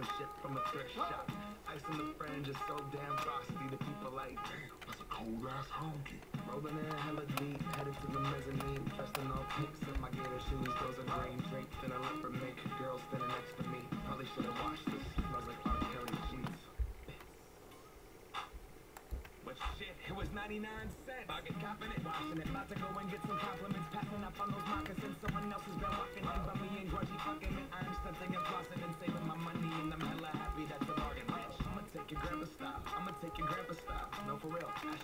some shit from a thrift shop. Ice in the fringe is so damn frosty. The people like, damn, that's a cold ass honky. Rolling in a hella deep, headed to the mezzanine. Dressed in all pink, in my gator shoes. Those are green draped in a leopard mink. Girl standing next to me. Probably should have washed this. Smells like R. Kelly sheets. But shit, it was 99 cents. Get copping it, washing it. About to go and get some compliments. Passing up on those moccasins. Someone else has been walking in, but me and grudgy fucking it. I'm stunting and flossing and saving my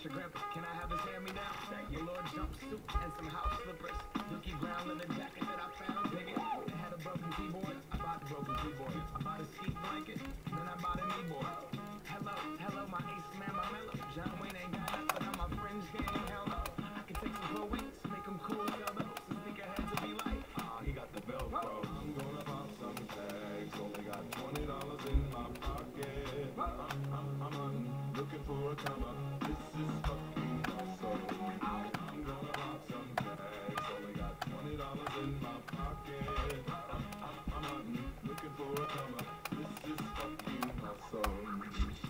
Your grandpa, can I have his hand me down? Your Lord jumpsuit and some house slippers. Dookie brown leather jacket that I found. Dig it. It had a broken keyboard. I bought the broken keyboard. I bought a ski blanket. Then I bought a kneeboard. Hello, hello, my ace man, my mellow. John Wayne ain't got nothing on my fringe game. Hell no. I can take some cool wings, make them cool as hell those. And sneak ahead to be like, ah, he got the Velcro. I'm gonna pop some tags. Only got twenty dollars in my pocket. For a comma. This is fucking awesome. I'm gonna pop some tags. Only got twenty dollars in my pocket. Looking for a comma. This is fucking awesome.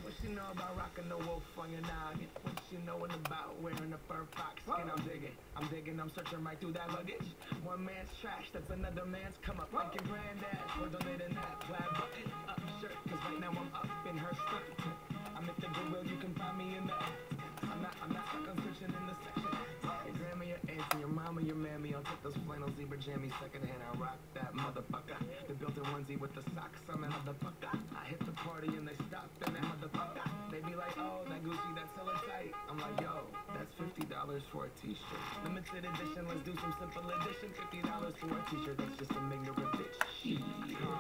What you know about rocking the wolf on your noggin? What you knowin' about wearing a fur fox skin? I'm digging, I'm digging, I'm searching right through that luggage. One man's trash, that's another man's come up. Like your granddad, donating zebra jammies secondhand. I rock that motherfucker. The built-in onesie with the socks on that motherfucker. I hit the party and they stop in that motherfucker. They be like, oh, that Gucci, that's hella tight. I'm like, yo, that's fifty dollars for a t-shirt. Limited edition, let's do some simple edition. Fifty dollars for a t-shirt, that's just some ignorant bitch.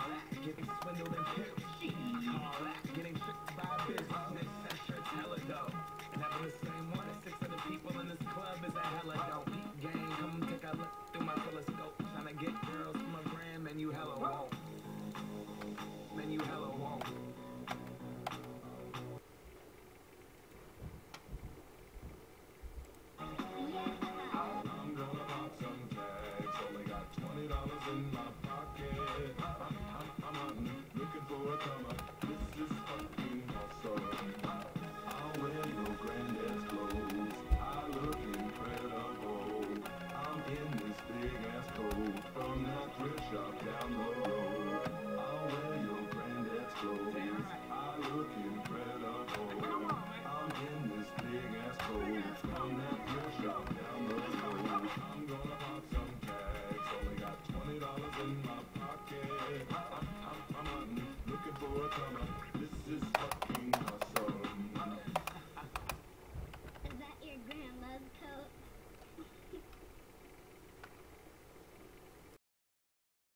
You hella I'm, I'm, I'm, I'm looking for a comma.